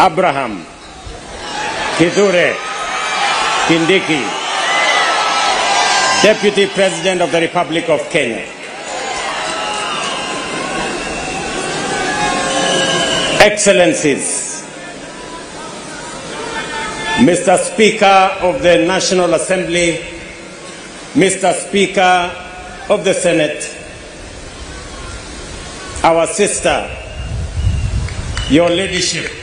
Abraham Kithure Kindiki, Deputy President of the Republic of Kenya. Excellencies, Mr. Speaker of the National Assembly, Mr. Speaker of the Senate, our sister, your leadership,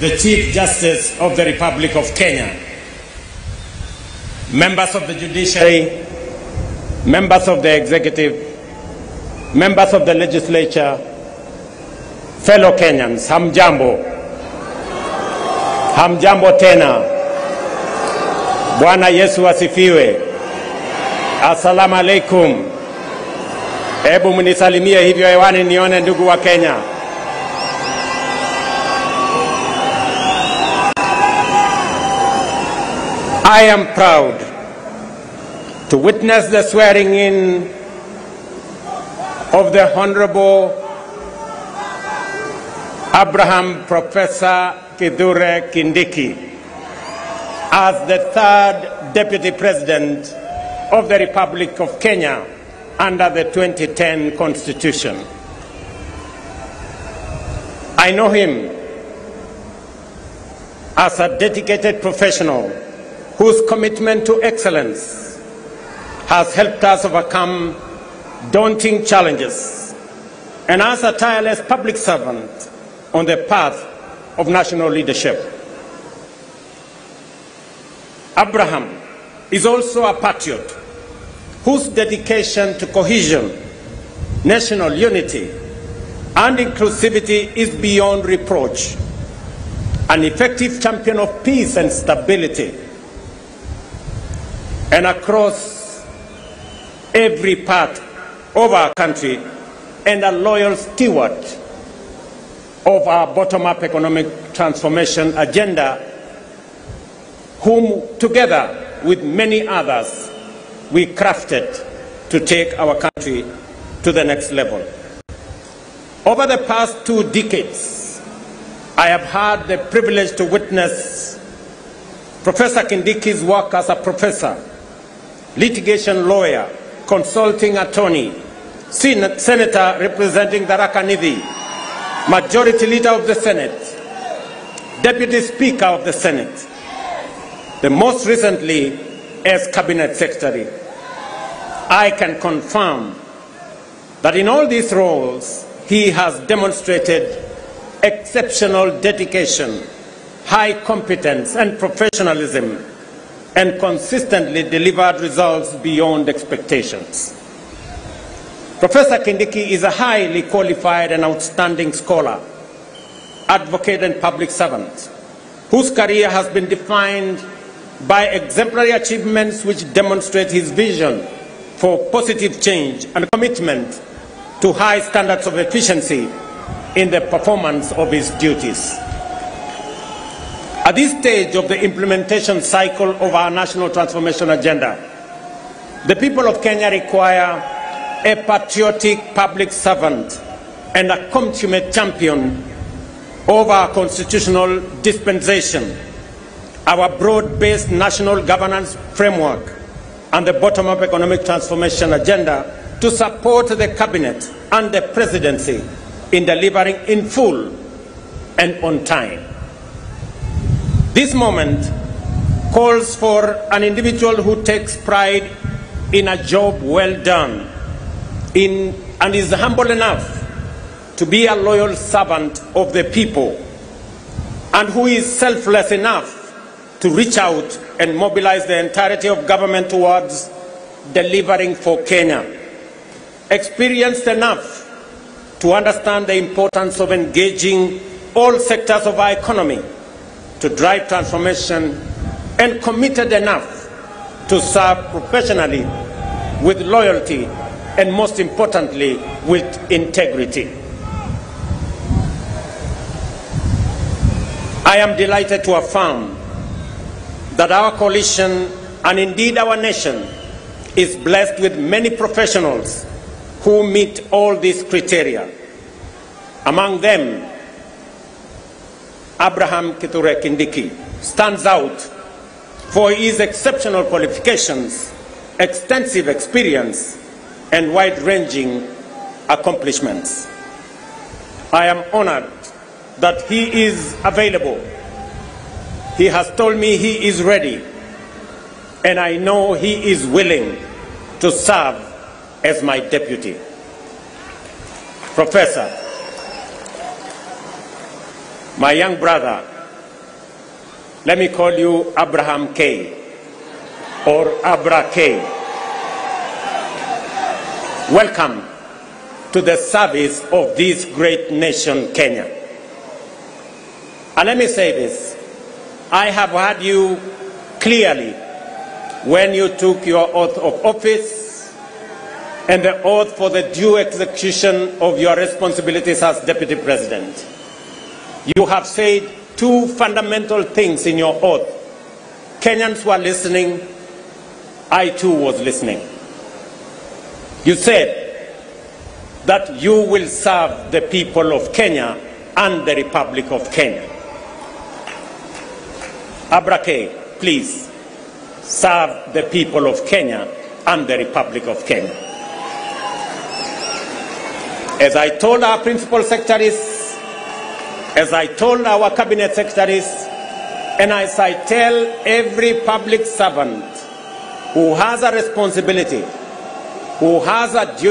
the Chief Justice of the Republic of Kenya, members of the judiciary, members of the executive, members of the legislature, fellow Kenyans, hamjambo. Hamjambo tena. Bwana Yesu asifiwe. Assalamu alaikum. Hebu mnisalimie hivyo hewani nione ndugu wa Kenya. I am proud to witness the swearing in of the Honorable Abraham Professor Kithure Kindiki as the third Deputy President of the Republic of Kenya under the 2010 Constitution. I know him as a dedicated professional whose commitment to excellence has helped us overcome daunting challenges and as a tireless public servant on the path of national leadership. Abraham is also a patriot whose dedication to cohesion, national unity, and inclusivity is beyond reproach. An effective champion of peace and stability. And across every part of our country, and a loyal steward of our bottom-up economic transformation agenda, whom together with many others we crafted to take our country to the next level. Over the past two decades, I have had the privilege to witness Professor Kindiki's work as a professor, litigation lawyer, consulting attorney, sen- senator representing the Nithi, majority leader of the Senate, deputy speaker of the Senate, the most recently as cabinet secretary. I can confirm that in all these roles, he has demonstrated exceptional dedication, high competence, and professionalism, and consistently delivered results beyond expectations. Professor Kindiki is a highly qualified and outstanding scholar, advocate, and public servant whose career has been defined by exemplary achievements which demonstrate his vision for positive change and commitment to high standards of efficiency in the performance of his duties. At this stage of the implementation cycle of our national transformation agenda, the people of Kenya require a patriotic public servant and a consummate champion of our constitutional dispensation, our broad-based national governance framework, and the bottom-up economic transformation agenda to support the cabinet and the presidency in delivering in full and on time. This moment calls for an individual who takes pride in a job well done in, and is humble enough to be a loyal servant of the people and who is selfless enough to reach out and mobilize the entirety of government towards delivering for Kenya. Experienced enough to understand the importance of engaging all sectors of our economy to drive transformation and committed enough to serve professionally with loyalty and most importantly with integrity. I am delighted to affirm that our coalition and indeed our nation is blessed with many professionals who meet all these criteria. Among them, Abraham Kithure Kindiki stands out for his exceptional qualifications, extensive experience, and wide-ranging accomplishments. I am honored that he is available. He has told me he is ready, and I know he is willing to serve as my deputy. Professor, my young brother, let me call you Abraham K. or Abra K. Welcome to the service of this great nation, Kenya. And let me say this I have heard you clearly when you took your oath of office and the oath for the due execution of your responsibilities as Deputy President. You have said two fundamental things in your oath. Kenyans were listening, I too was listening. You said that you will serve the people of Kenya and the Republic of Kenya. Abra K, please serve the people of Kenya and the Republic of Kenya. As I told our principal secretaries, as I told our cabinet secretaries, and as I tell every public servant who has a responsibility, who has a duty,